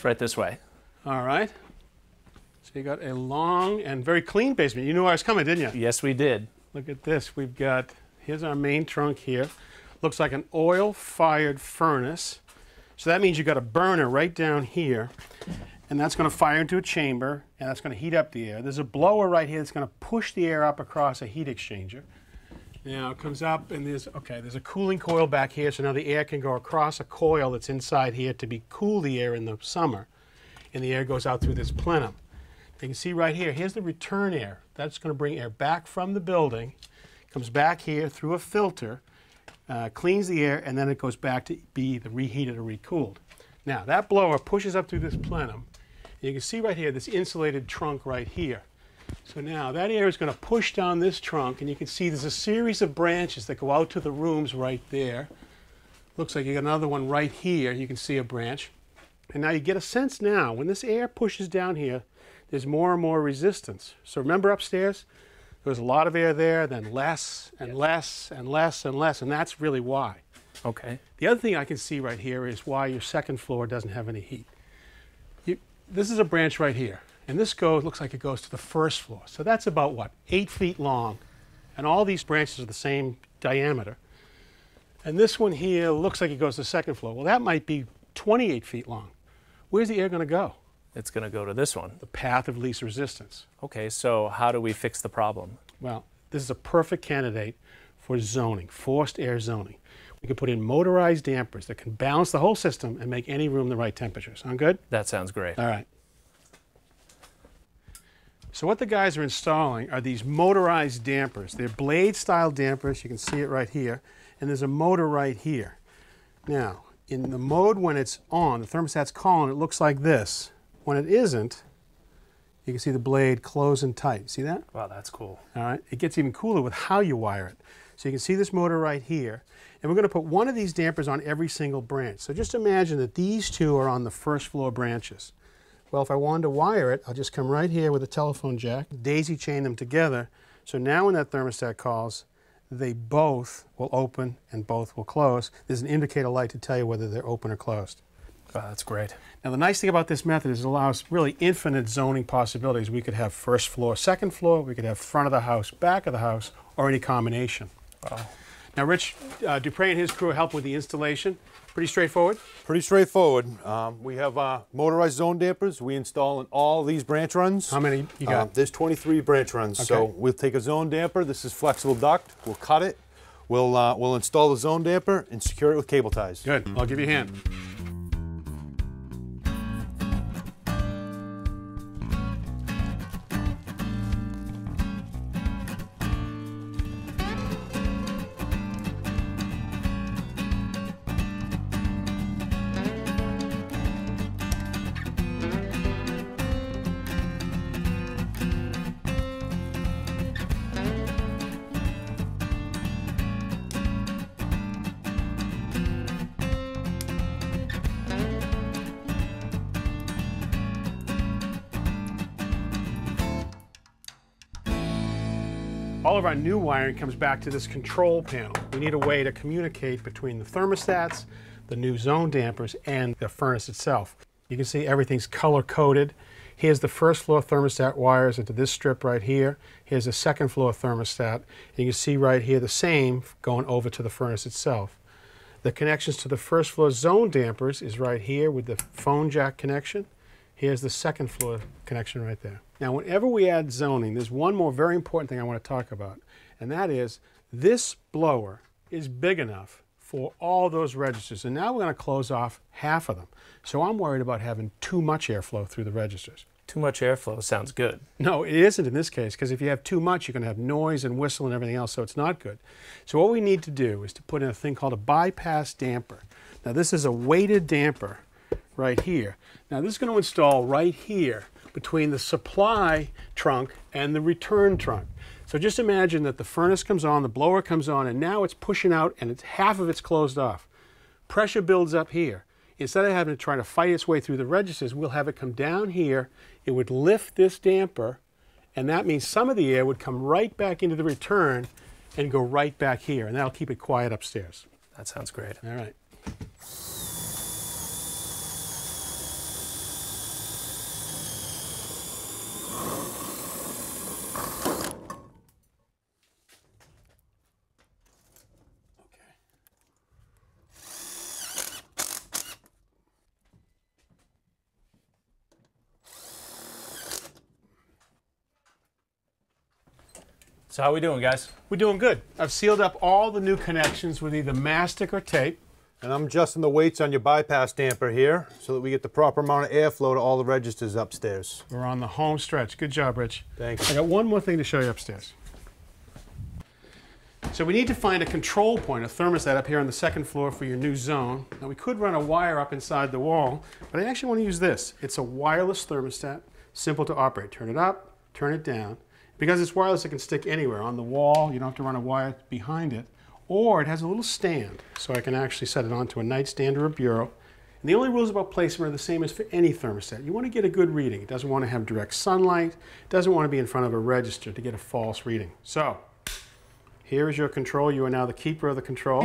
It's right this way. All right. So you got a long and very clean basement. You knew I was coming, didn't you? Yes, we did. Look at this. We've got, here's our main trunk here. Looks like an oil-fired furnace. So that means you've got a burner right down here, and that's going to fire into a chamber, and that's going to heat up the air. There's a blower right here that's going to push the air up across a heat exchanger. Now it comes up, and there's, okay, there's a cooling coil back here, so now the air can go across a coil that's inside here to be cool the air in the summer, and the air goes out through this plenum. You can see right here, here's the return air. That's going to bring air back from the building, comes back here through a filter, uh, cleans the air, and then it goes back to be the reheated or recooled. Now, that blower pushes up through this plenum. You can see right here this insulated trunk right here. So now that air is going to push down this trunk, and you can see there's a series of branches that go out to the rooms right there. Looks like you got another one right here. You can see a branch. And now you get a sense now, when this air pushes down here, there's more and more resistance. So remember upstairs, there was a lot of air there, then less and yes. less and less and less, and that's really why. Okay. The other thing I can see right here is why your second floor doesn't have any heat. You, this is a branch right here, and this goes looks like it goes to the first floor. So that's about what eight feet long, and all these branches are the same diameter. And this one here looks like it goes to the second floor. Well, that might be 28 feet long. Where's the air going to go? It's going to go to this one. The path of least resistance. Okay, so how do we fix the problem? Well, this is a perfect candidate for zoning, forced air zoning. We can put in motorized dampers that can balance the whole system and make any room the right temperature. Sound good? That sounds great. All right. So what the guys are installing are these motorized dampers. They're blade-style dampers. You can see it right here. And there's a motor right here. Now, in the mode when it's on, the thermostat's calling, it looks like this. When it isn't, you can see the blade close and tight. See that? Wow, that's cool. All right. It gets even cooler with how you wire it. So you can see this motor right here. And we're going to put one of these dampers on every single branch. So just imagine that these two are on the first floor branches. Well, if I wanted to wire it, I'll just come right here with a telephone jack, daisy chain them together. So now when that thermostat calls, they both will open and both will close. There's an indicator light to tell you whether they're open or closed. Oh, that's great. Now the nice thing about this method is it allows really infinite zoning possibilities. We could have first floor, second floor, we could have front of the house, back of the house, or any combination. Wow. Now Rich uh, Dupre and his crew help with the installation. Pretty straightforward? Pretty straightforward. Um, we have uh, motorized zone dampers. We install in all these branch runs. How many you got? Uh, there's 23 branch runs. Okay. So we'll take a zone damper. This is flexible duct. We'll cut it. We'll, uh, we'll install the zone damper and secure it with cable ties. Good. I'll give you a hand. All of our new wiring comes back to this control panel. We need a way to communicate between the thermostats, the new zone dampers, and the furnace itself. You can see everything's color coded. Here's the first floor thermostat wires into this strip right here. Here's the second floor thermostat. And you can see right here the same going over to the furnace itself. The connections to the first floor zone dampers is right here with the phone jack connection. Here's the second floor connection right there. Now, whenever we add zoning, there's one more very important thing I want to talk about, and that is this blower is big enough for all those registers. And now we're going to close off half of them. So I'm worried about having too much airflow through the registers. Too much airflow sounds good. No, it isn't in this case, because if you have too much, you're going to have noise and whistle and everything else, so it's not good. So what we need to do is to put in a thing called a bypass damper. Now this is a weighted damper right here. Now this is going to install right here between the supply trunk and the return trunk. So just imagine that the furnace comes on, the blower comes on, and now it's pushing out and it's half of it's closed off. Pressure builds up here. Instead of having to try to fight its way through the registers, we'll have it come down here. It would lift this damper, and that means some of the air would come right back into the return and go right back here, and that'll keep it quiet upstairs. That sounds great. All right. So how we doing, guys? We're doing good. I've sealed up all the new connections with either mastic or tape. And I'm adjusting the weights on your bypass damper here so that we get the proper amount of airflow to all the registers upstairs. We're on the home stretch. Good job, Rich. Thanks. I got one more thing to show you upstairs. So we need to find a control point, a thermostat up here on the second floor for your new zone. Now we could run a wire up inside the wall, but I actually want to use this. It's a wireless thermostat, simple to operate. Turn it up, turn it down. Because it's wireless, it can stick anywhere on the wall. You don't have to run a wire behind it. Or it has a little stand, so I can actually set it onto a nightstand or a bureau. And the only rules about placement are the same as for any thermostat. You want to get a good reading. It doesn't want to have direct sunlight. It doesn't want to be in front of a register to get a false reading. So, here is your control. You are now the keeper of the control.